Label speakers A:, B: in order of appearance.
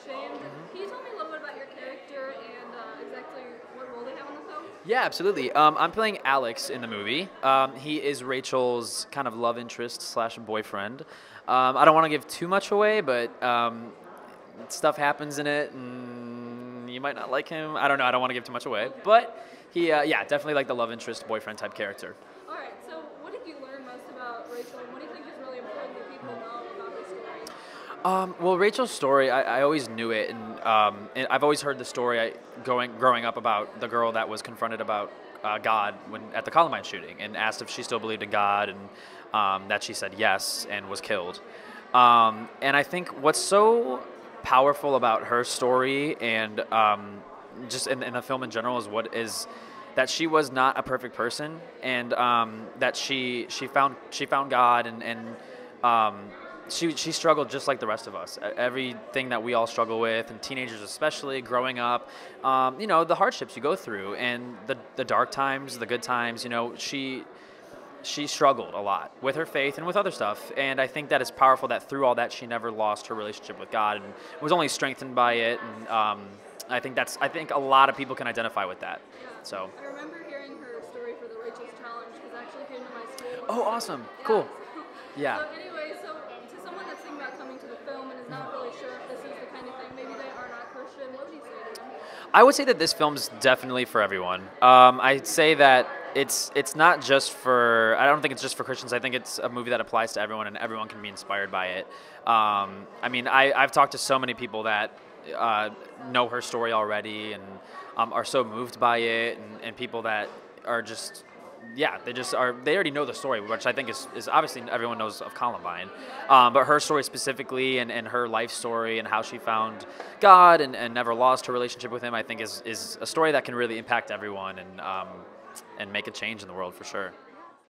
A: Ashamed. Can you tell me a little bit about your character and uh, exactly what role they have in the film?
B: Yeah, absolutely. Um, I'm playing Alex in the movie. Um, he is Rachel's kind of love interest slash boyfriend. Um, I don't want to give too much away, but um, stuff happens in it, and you might not like him. I don't know. I don't want to give too much away, but he, uh, yeah, definitely like the love interest boyfriend type character.
A: All right. So, what did you learn most about Rachel, and what do you think is really important that people know about her story?
B: Um, well, Rachel's story, I, I always knew it, and, um, and I've always heard the story I, going growing up about the girl that was confronted about uh, God when at the Columbine shooting, and asked if she still believed in God, and um, that she said yes, and was killed. Um, and I think what's so powerful about her story, and um, just in, in the film in general, is what is that she was not a perfect person, and um, that she she found she found God, and and she she struggled just like the rest of us. Everything that we all struggle with, and teenagers especially, growing up, um, you know, the hardships you go through, and the the dark times, the good times. You know, she she struggled a lot with her faith and with other stuff. And I think that it's powerful that through all that, she never lost her relationship with God and was only strengthened by it. And um, I think that's I think a lot of people can identify with that. So.
A: I remember hearing her story for the Rachel's Challenge because actually came to my school.
B: Oh, awesome! Cool. Yeah.
A: So anyway, so to someone that's thinking about coming to the film and is not really sure if this is the kind of thing, maybe they are not Christian, what would you say to them?
B: I would say that this film's definitely for everyone. Um, I'd say that it's it's not just for. I don't think it's just for Christians. I think it's a movie that applies to everyone, and everyone can be inspired by it. Um, I mean, I, I've talked to so many people that uh, know her story already, and um, are so moved by it, and, and people that are just yeah, they just are. They already know the story, which I think is, is obviously everyone knows of Columbine, um, but her story specifically and, and her life story and how she found God and, and never lost her relationship with Him, I think is, is a story that can really impact everyone and um, and make a change in the world for sure.